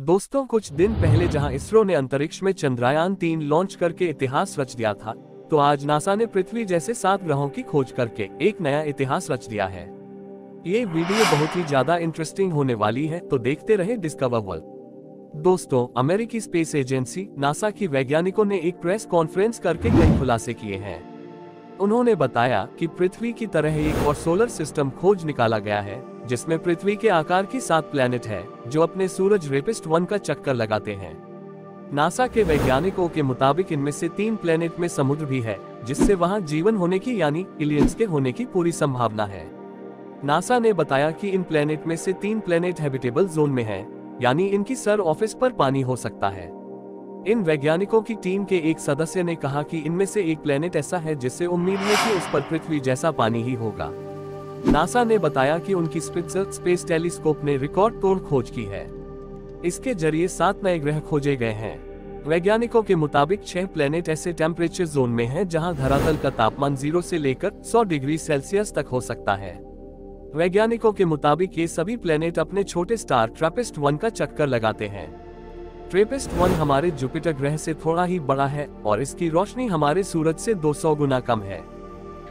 दोस्तों, कुछ दिन पहले जहाँ इसरो ने अंतरिक्ष में चंद्रयान तीन लॉन्च करके इतिहास रच दिया था तो आज नासा ने पृथ्वी जैसे सात ग्रहों की खोज करके एक नया इतिहास रच दिया है। ये वीडियो बहुत ही ज़्यादा इंटरेस्टिंग होने वाली है तो देखते रहे डिस्कवर वर्ल्ड दोस्तों, अमेरिकी स्पेस एजेंसी नासा की वैज्ञानिकों ने एक प्रेस कॉन्फ्रेंस करके कई खुलासे किए हैं। उन्होंने बताया कि पृथ्वी की तरह एक और सोलर सिस्टम खोज निकाला गया है जिसमें पृथ्वी के आकार की सात प्लैनेट है, जो अपने सूरज रेपिस्ट वन का चक्कर लगाते हैं। नासा के वैज्ञानिकों के मुताबिक इनमें से तीन प्लेनेट में समुद्र भी है, जिससे वहाँ जीवन होने की यानी इलियंस के होने की पूरी संभावना है। नासा ने बताया कि इन प्लेनेट में से तीन प्लेनेट हैबिटेबल जोन में है, यानी इनकी सर ऑफ़िस पर पानी हो सकता है। इन वैज्ञानिकों की टीम के एक सदस्य ने कहा कि इनमें से एक प्लेनेट ऐसा है जिससे उम्मीद है कि उस पर पृथ्वी जैसा पानी ही होगा। नासा ने बताया कि उनकी स्पिट्जर स्पेस टेलीस्कोप ने रिकॉर्ड तोड़ खोज की है। इसके ज़रिए सात नए ग्रह खोजे गए हैं। वैज्ञानिकों के मुताबिक छह प्लेनेट ऐसे टेम्परेचर जोन में हैं जहाँ धरातल का तापमान ज़ीरो से लेकर 100 डिग्री सेल्सियस तक हो सकता है। वैज्ञानिकों के मुताबिक ये सभी प्लेनेट अपने छोटे स्टार ट्रेपिस्ट वन का चक्कर लगाते हैं। ट्रेपिस्ट वन हमारे जुपिटर ग्रह से थोड़ा ही बड़ा है और इसकी रोशनी हमारे सूरज से 200 गुना कम है।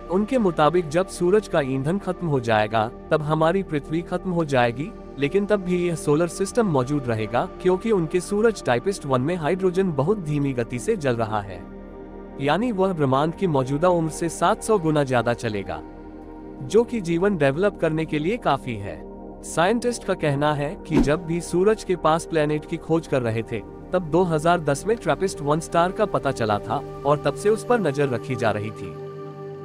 उनके मुताबिक जब सूरज का ईंधन खत्म हो जाएगा, तब हमारी पृथ्वी खत्म हो जाएगी, लेकिन तब भी यह सोलर सिस्टम मौजूद रहेगा, क्योंकि उनके सूरज टाइपिस्ट वन में हाइड्रोजन बहुत धीमी गति से जल रहा है। यानी वह ब्रह्मांड की मौजूदा उम्र से 700 गुना ज़्यादा चलेगा, जो कि जीवन डेवलप करने के लिए काफ़ी है। साइंटिस्ट का कहना है कि जब भी सूरज के पास प्लेनेट की खोज कर रहे थे, तब 2010 में ट्रैपिस्ट वन स्टार का पता चला था, और तब से उस पर नज़र रखी जा रही थी।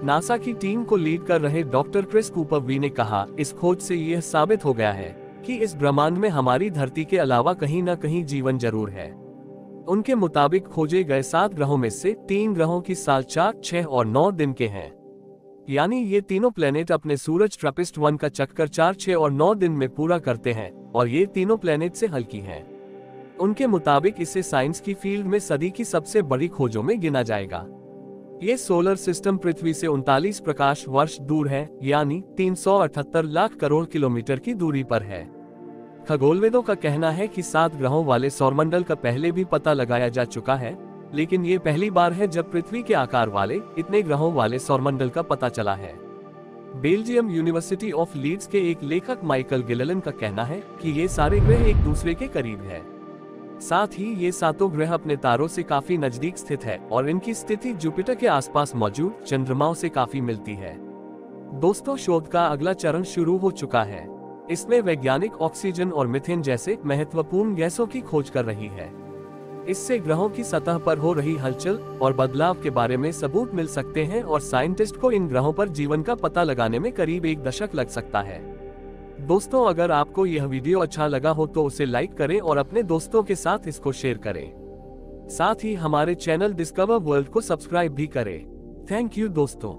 नासा की टीम को लीड कर रहे डॉक्टर क्रिस कूपर वी ने कहा, इस खोज से यह साबित हो गया है कि इस ब्रह्मांड में हमारी धरती के अलावा कहीं न कहीं जीवन ज़रूर है। उनके मुताबिक खोजे गए सात ग्रहों में से तीन ग्रहों की साल चार, छह और नौ दिन के हैं। यानी ये तीनों प्लेनेट अपने सूरज ट्रपिस्ट वन का चक्कर चार, छह और नौ दिन में पूरा करते हैं, और ये तीनों प्लेनेट से हल्की हैं। उनके मुताबिक इसे साइंस की फ़ील्ड में सदी की सबसे बड़ी खोजों में गिना जाएगा। ये सोलर सिस्टम पृथ्वी से उनतालीस प्रकाश वर्ष दूर है, यानी 378 लाख करोड़ किलोमीटर की दूरी पर है। खगोलवेदों का कहना है कि सात ग्रहों वाले सौरमंडल का पहले भी पता लगाया जा चुका है, लेकिन ये पहली बार है जब पृथ्वी के आकार वाले, इतने ग्रहों वाले सौरमंडल का पता चला है। बेल्जियम यूनिवर्सिटी ऑफ़ लीड्स के एक लेखक माइकल गिलेलन का कहना है कि ये सारे ग्रह एक दूसरे के करीब है। साथ ही ये सातों ग्रह अपने तारों से काफ़ी नज़दीक स्थित है और इनकी स्थिति जुपिटर के आसपास मौजूद चंद्रमाओं से काफ़ी मिलती है। दोस्तों, शोध का अगला चरण शुरू हो चुका है। इसमें वैज्ञानिक ऑक्सीजन और मिथेन जैसे महत्वपूर्ण गैसों की खोज कर रही है। इससे ग्रहों की सतह पर हो रही हलचल और बदलाव के बारे में सबूत मिल सकते हैं और साइंटिस्ट को इन ग्रहों पर जीवन का पता लगाने में करीब एक दशक लग सकता है। दोस्तों, अगर आपको यह वीडियो अच्छा लगा हो तो उसे लाइक करें और अपने दोस्तों के साथ इसको शेयर करें। साथ ही हमारे चैनल डिस्कवर वर्ल्ड को सब्सक्राइब भी करें। थैंक यू दोस्तों।